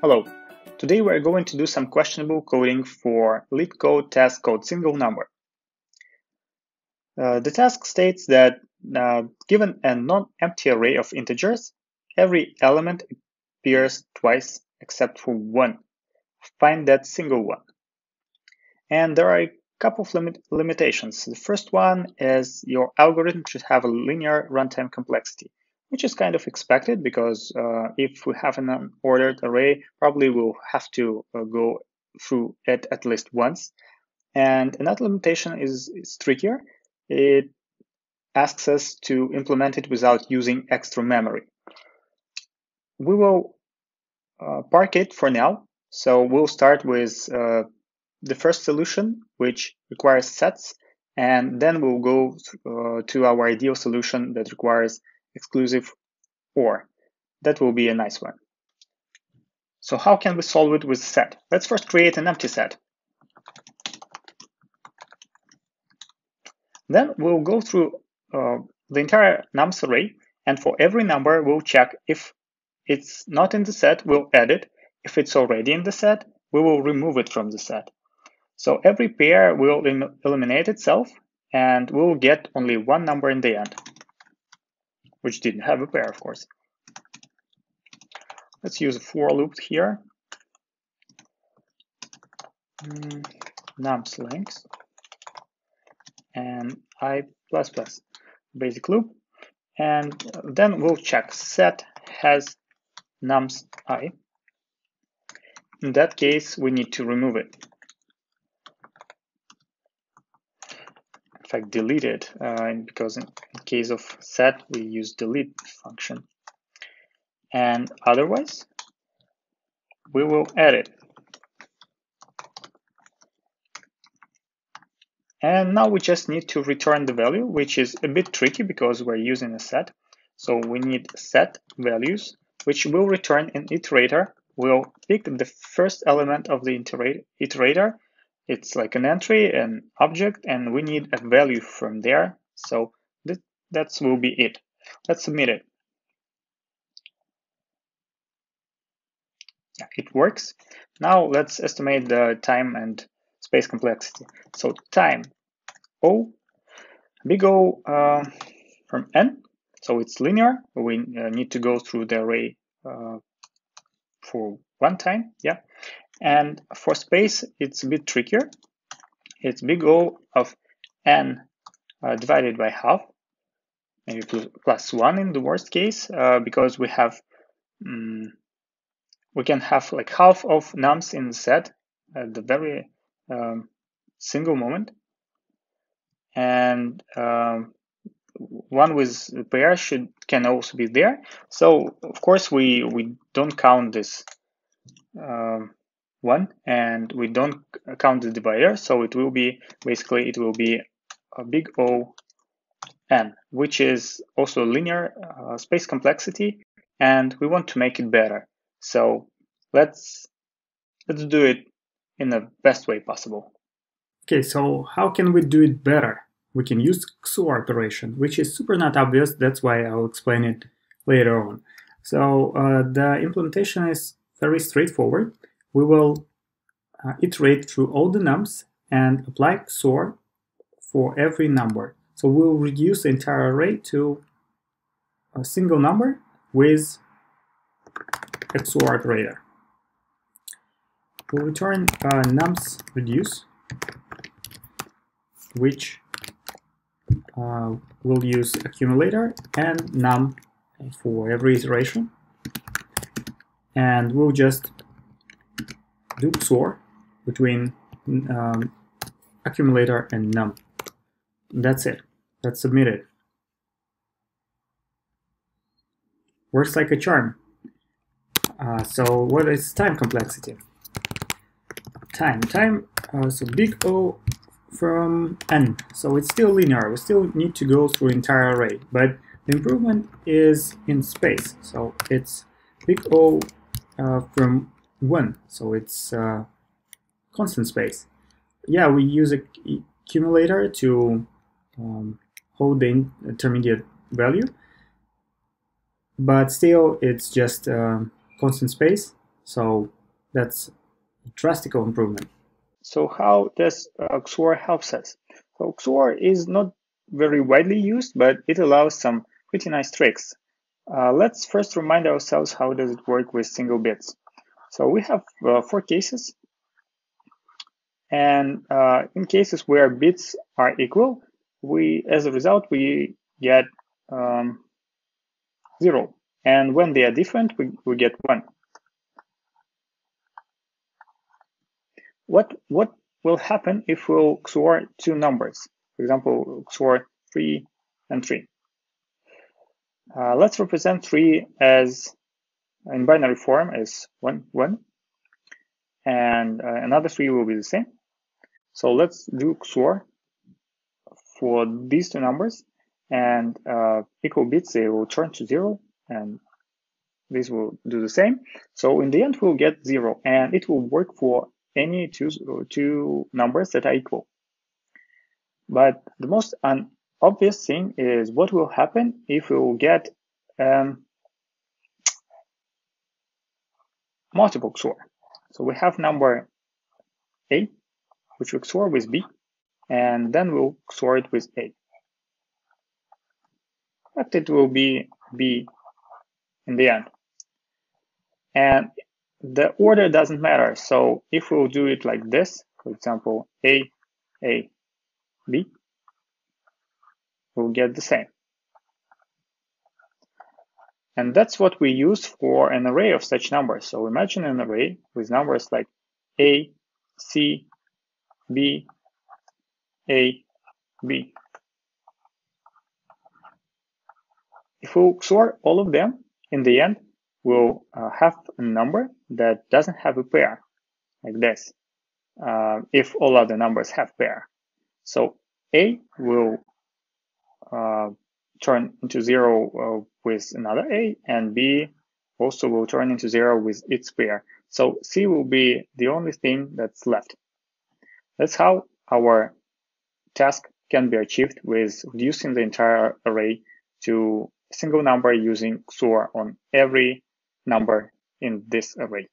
Hello, today we're going to do some questionable coding for LeetCode task code single number. Uh, the task states that uh, given a non-empty array of integers, every element appears twice except for one. Find that single one. And there are a couple of limit limitations. The first one is your algorithm should have a linear runtime complexity, which is kind of expected because uh, if we have an unordered array, probably we'll have to uh, go through it at least once. And another limitation is, is trickier. It asks us to implement it without using extra memory. We will uh, park it for now. So we'll start with uh, the first solution, which requires sets, and then we'll go uh, to our ideal solution that requires exclusive OR. That will be a nice one. So how can we solve it with set? Let's first create an empty set. Then we'll go through uh, the entire nums array, and for every number, we'll check if it's not in the set, we'll add it. If it's already in the set, we will remove it from the set. So every pair will eliminate itself, and we'll get only one number in the end, which didn't have a pair, of course. Let's use a for loop here. Mm, nums length and i plus plus basic loop and then we'll check set has nums i in that case we need to remove it fact delete it uh, because in case of set we use delete function and otherwise we will add it And now we just need to return the value, which is a bit tricky because we're using a set. So we need set values, which will return an iterator. We'll pick the first element of the iterator. It's like an entry, an object, and we need a value from there. So that that's will be it. Let's submit it. It works. Now let's estimate the time and space complexity. So time O, big O uh, from n, so it's linear. We uh, need to go through the array uh, for one time, yeah. And for space, it's a bit trickier. It's big O of n uh, divided by half, maybe plus one in the worst case, uh, because we have um, we can have like half of nums in the set at the very um, single moment and um, one with the pair should can also be there. So of course we we don't count this um, one and we don't count the divider. So it will be basically it will be a big O n, which is also linear uh, space complexity, and we want to make it better. So let's let's do it in the best way possible. Okay, so how can we do it better? We can use XOR operation, which is super not obvious. That's why I'll explain it later on. So uh, the implementation is very straightforward. We will uh, iterate through all the nums and apply XOR for every number. So we'll reduce the entire array to a single number with XOR operator. We'll return uh, nums reduce which uh, will use accumulator and num for every iteration. And we'll just do XOR between um, accumulator and num. That's it. That's submitted. Works like a charm. Uh, so what is time complexity? Time. Time, uh, so big O from n. So it's still linear. We still need to go through entire array, but the improvement is in space. So it's big O uh, from 1. So it's uh, constant space. Yeah, we use a accumulator to um, hold the intermediate value. but still it's just um, constant space. So that's a drastic improvement. So how does uh, XOR helps us? So XOR is not very widely used, but it allows some pretty nice tricks. Uh, let's first remind ourselves how does it work with single bits. So we have uh, four cases. And uh, in cases where bits are equal, we, as a result, we get um, zero. And when they are different, we, we get one. What, what will happen if we'll XOR two numbers? For example, XOR 3 and 3. Uh, let's represent 3 as in binary form is 1, 1. And uh, another 3 will be the same. So let's do XOR for these two numbers and uh, equal bits, they will turn to 0 and this will do the same. So in the end, we'll get 0 and it will work for any two, two numbers that are equal. But the most obvious thing is what will happen if we will get um, multiple XOR. So we have number A, which will XOR with B, and then we'll XOR it with A. But it will be B in the end. And the order doesn't matter. So if we'll do it like this, for example, A, A, B, we'll get the same. And that's what we use for an array of such numbers. So imagine an array with numbers like A, C, B, A, B. If we XOR all of them, in the end, we'll uh, have a number that doesn't have a pair, like this, uh, if all other numbers have pair. So A will uh, turn into zero uh, with another A, and B also will turn into zero with its pair. So C will be the only thing that's left. That's how our task can be achieved with reducing the entire array to a single number using XOR on every number in this array.